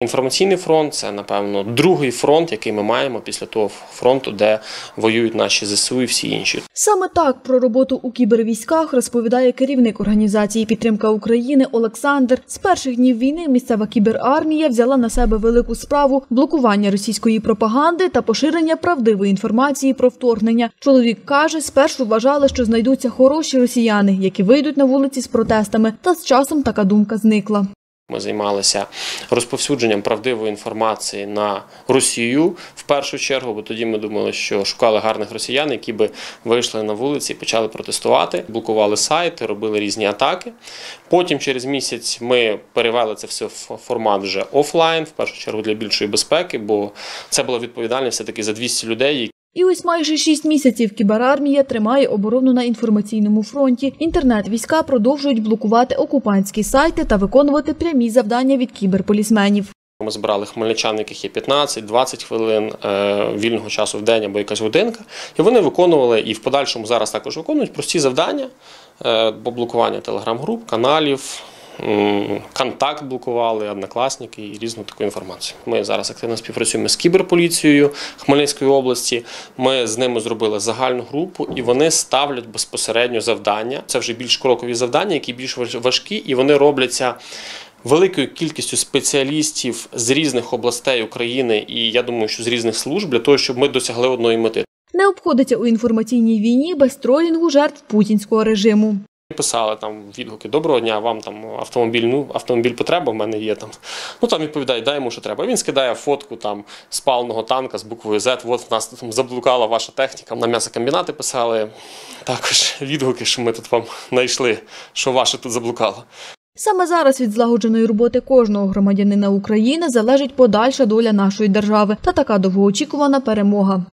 Інформаційний фронт це, напевно, другий фронт, який ми маємо після того фронту, де воюють наші ЗСУ і всі інші. Саме так про роботу у кібервійськах розповідає керівник організації Підтримка України Олександр. З перших днів війни місцева кіберармія взяла на себе велику справу блокування російської пропаганди та поширення правдивої інформації про вторгнення. Чоловік каже, спершу вважали, що знайдуться хороші росіяни, які вийдуть на вулиці з протестами. Та з часом така думка зникла. Ми займалися розповсюдженням правдивої інформації на Росію в першу чергу, бо тоді ми думали, що шукали гарних росіян, які би вийшли на вулиці почали протестувати, блокували сайти, робили різні атаки. Потім через місяць ми перевели це все в формат вже офлайн, в першу чергу для більшої безпеки, бо це була відповідальність все-таки за 200 людей, І ось майже шість місяців кіберармія тримає оборону на інформаційному фронті. Інтернет-війська продовжують блокувати окупантські сайти та виконувати прямі завдання від кіберполісменів. Ми збирали хмельничан, яких є 15-20 хвилин е, вільного часу в день або якась годинка. І вони виконували і в подальшому зараз також виконують прості завдання е, по блокуванню телеграм-груп, каналів. Контакт блокували, однокласники і різну таку інформацію. Ми зараз активно співпрацюємо з кіберполіцією Хмельницької області. Ми з ними зробили загальну групу, і вони ставлять безпосередньо завдання. Це вже більш крокові завдання, які більш важ- важкі, і вони робляться великою кількістю спеціалістів з різних областей України, і я думаю, що з різних служб для того, щоб ми досягли одної мети. Не обходиться у інформаційній війні без тролінгу жертв путінського режиму. Писали там відгуки Доброго дня, вам там автомобіль, ну автомобіль потреба в мене є там. Ну там відповідає, дай йому що треба. Він скидає фотку там спаленого танка з буквою Z. От в нас там заблукала ваша техніка. На м'ясокомбінати писали також відгуки, що ми тут вам знайшли, що ваше тут заблукало. Саме зараз від злагодженої роботи кожного громадянина України залежить подальша доля нашої держави та така довгоочікувана перемога.